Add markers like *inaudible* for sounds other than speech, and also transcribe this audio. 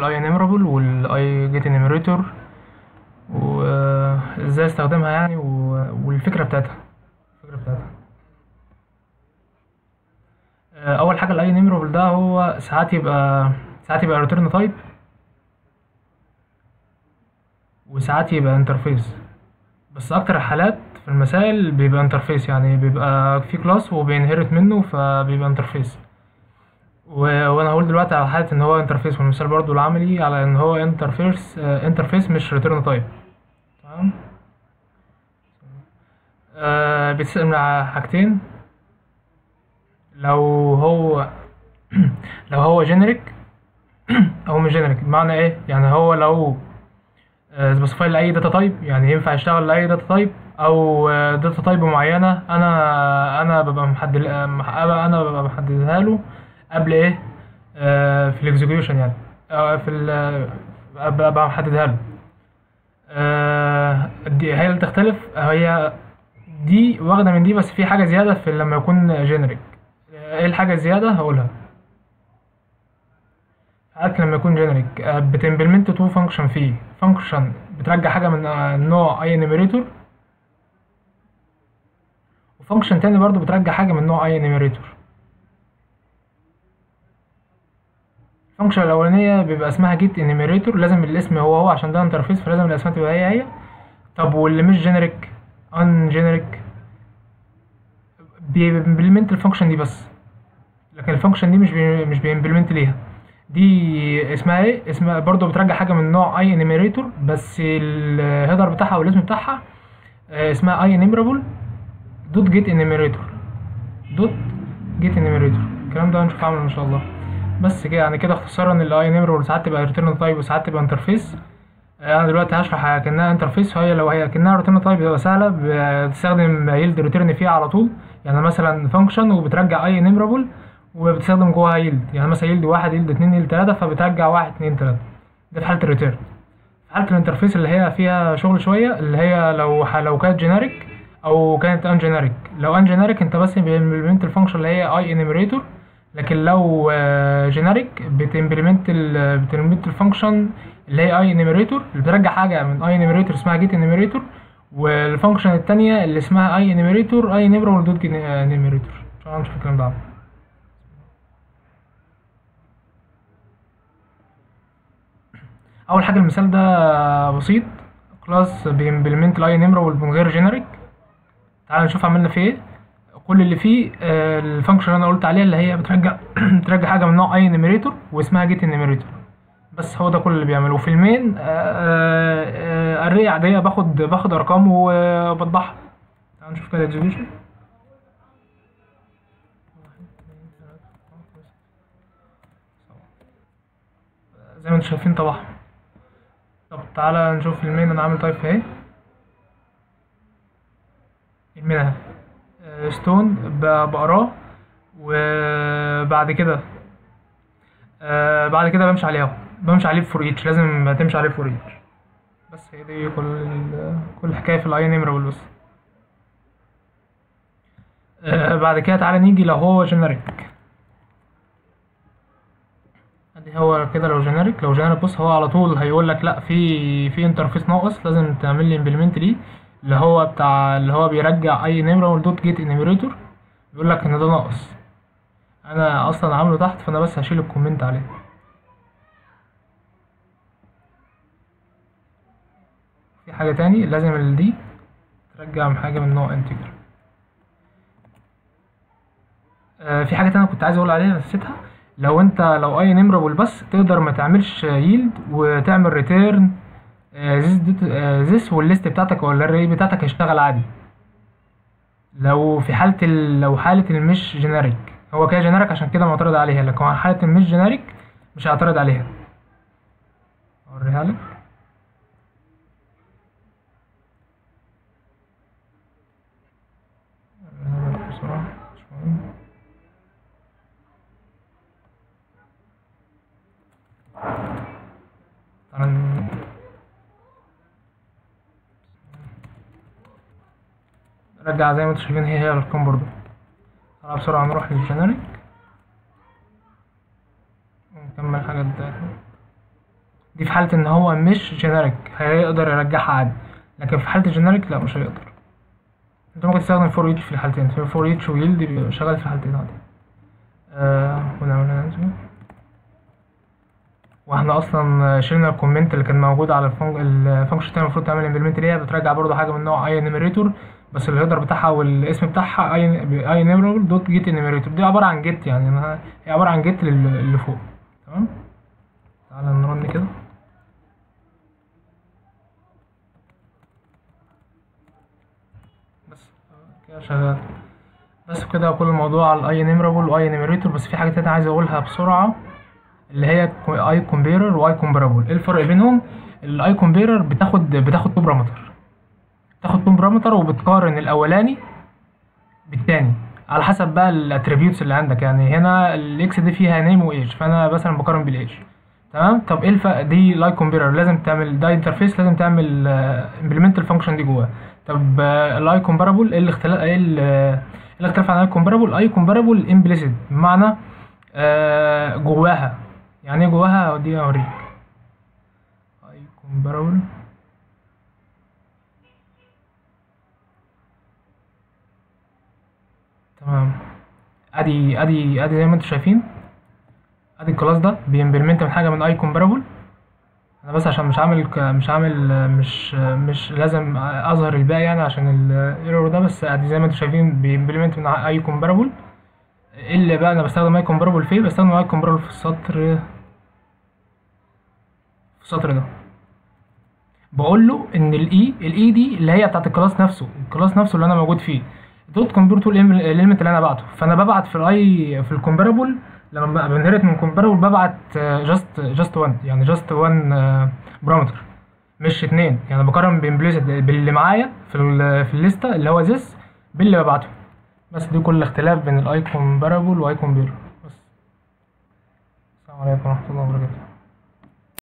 ال IEnumerable وال I GetEnumerator وازاي أستخدمها يعني والفكرة بتاعتها. الفكرة بتاعتها. آه، أول حاجة ال IEnumerable ده هو ساعات يبقى ساعات يبقى return type وساعات يبقى interface بس أكتر الحالات في المسائل بيبقى interface يعني بيبقى في class وبي inherit منه فبيبقى interface. وأنا هقول دلوقتي على حالة إن هو interface والمثال برضو العملي على إن هو interface interface مش return type تمام؟ آه بيتسأل على حاجتين. لو هو *clears throat* لو هو generic *clears throat* أو مش generic بمعنى إيه؟ يعني هو لو specify لأي data type يعني ينفع يشتغل لأي data type أو data type معينة أنا أنا ببقى محدد أنا ببقى محددها له قبل إيه؟ آه في ال execution يعني. آه في ال ببقى محددها له. آه دي هي اللي تختلف هي دي واخدة من دي بس في حاجة زيادة في لما يكون generic إيه الحاجة الزيادة؟ هقولها. ساعات لما يكون generic بت implement two function فيه. function بترجع حاجة من آه، نوع IEnumerator و function تاني برضو بترجع حاجة من نوع IEnumerator ال function الأولانية بيبقى اسمها GetEnumerator لازم الاسم هو هو عشان ده interface فلازم الأسماء تبقى هي هي. طب واللي مش generic non generic بي implement ال function دي بس. لكن ال function دي مش بي مش بي implement ليها. دي اسمها إيه؟ اسمها برضو بترجع حاجة من نوع IEnumerator بس ال header بتاعها والاسم بتاعها آه، اسمها IEnumerable dot GetEnumerator dot GetEnumerator الكلام ده هنشوف عامل إن شاء الله. بس كده يعني كده اختصارا ال IEnumerable ساعات تبقى return type وساعات تبقى interface أنا دلوقتي هشرح كانها interface فهي لو هي كانها return type بتبقى سهلة. بتستخدم yield return فيها على طول. يعني مثلا function وبترجع IEnumerable وبتستخدم جواها yield يعني مثلا yield واحد yield اتنين yield تلاتة فبترجع واحد اتنين تلاتة. ده في حالة ال return في حالة ال interface اللي هي فيها شغل شوية اللي هي لو لو كانت generic أو كانت non generic لو non generic أنت بس بت implement ال function اللي هي IEnumerator لكن لو generic بت implement بت implement ال function اللي هي IEnumerator اللي بترجع حاجة من IEnumerator اسمها GetEnumerator وال function التانية اللي اسمها IEnumerator IEnumerable dot enumerator ان شاء الله نشوف الكلام ده. أول حاجة المثال ده بسيط. class بي implement ال IEnumerable من غير generic تعال نشوف عملنا فيه إيه. كل اللي فيه آه، ال function اللي أنا قلت عليها اللي هي بترجع *clears throat* بترجع حاجة من نوع IEnumerator واسمها GetEnumerator بس هو ده كل اللي بيعمله. في ال main array عادية باخد باخد أرقام وبطبعها تعال نشوف كده execution زي ما أنتم شايفين طبعا. طب تعالى نشوف ال main أنا عامل type إيه. ال main أهي. آه، ستون بقراه وبعد كده آه بعد كده بمشي عليه أهو. بمشي عليه foreach لازم تمشي عليه foreach بس هي دي كل كل الحكاية في ال IEnumerable بس. آه بعد كده تعالى نيجي لو هو generic ادي هو كده لو generic لو generic بص هو على طول هيقول لك لا في في interface ناقص لازم تعمل لي implement ليه. اللي هو بتاع اللي هو بيرجع IEnumerable dot GetEnumerator بيقول لك إن ده ناقص. أنا أصلا عامله تحت فأنا بس هشيل ال comment عليه. في حاجة تاني لازم دي ترجع من حاجة من نوع integer. آه في حاجة تانية كنت عايز أقول عليها نسيتها. لو أنت لو IEnumerable بس تقدر ما تعملش yield وتعمل return this وال list بتاعتك ولا ال array بتاعتك هيشتغل عادي؟ لو في حالة ال... لو حالة المش generic هو كده generic عشان كده معترض عليها. لكن حالة المش generic مش هعترض عليها. أوريها لك. تعالى رجع زي ما أنتم شايفين هي هي الارقام برضو تعالى بسرعة نروح لل generic ونكمل الحاجات بتاعتنا دي في حالة إن هو مش generic هيقدر يرجعها عادي. لكن في حالة ال generic لا مش هيقدر. أنت ممكن تستخدم foreach في الحالتين. في foreach و yield بيبقى شغال في الحالتين عادي. آه ونعملها ننزل وإحنا أصلا شلنا ال comment اللي كان موجود على ال function التاني المفروض تعمل implement ليها بترجع برضه حاجة من نوع IEnumerator بس ال header بتاعها والاسم بتاعها IEnumerable dot GetEnumerator دي عبارة عن get يعني هي عبارة عن get اللي فوق. تمام؟ تعالى ن run كده. بس كده شغال. بس كده كل الموضوع على ال IEnumerable و IEnumerator بس في حاجة تانية عايز أقولها بسرعة اللي هي IComparer و IComparable إيه الفرق بينهم؟ ال IComparer بتاخد بتاخد parameter بتاخد two parameter وبتقارن الأولاني بالتاني على حسب بقى ال attributes اللي عندك. يعني هنا ال X دي فيها name و age فأنا مثلا بقارن بالايج تمام؟ طب إيه الفرق دي ل IComparer لازم تعمل ده interface لازم تعمل implement ال function دي جواه. طب ال IComparable إيه الاختلاف إيه الاختلاف عن IComparable IComparable implicit بمعنى آه جواها. يعني إيه جواها؟ دي أوريك. IComparable تمام. ادي ادي ادي زي ما أنتم شايفين. ادي ال class ده بي implement من حاجة من IComparable أنا بس عشان مش عامل مش عامل مش مش لازم اظهر الباقي يعني عشان ال error ده بس ادي زي ما أنتم شايفين بي implement من IComparable اللي بقى أنا بستخدم IComparable فين؟ بستخدم IComparable في السطر في السطر ده. بقول له ان ال I ال I دي اللي هي بتاعت ال class نفسه ال class نفسه اللي أنا موجود فيه. dot CompareTo ال element اللي أنا بعته. فأنا ببعت في ال I في ال comparable لما بن inherit من comparable ببعت just just 1 يعني just 1 parameter مش اتنين. يعني بقارن ب implicit باللي معايا في في ال list اللي هو this باللي ببعته. بس دي كل اختلاف بين ال IComparable و IComparer. بس. السلام عليكم ورحمة الله وبركاته.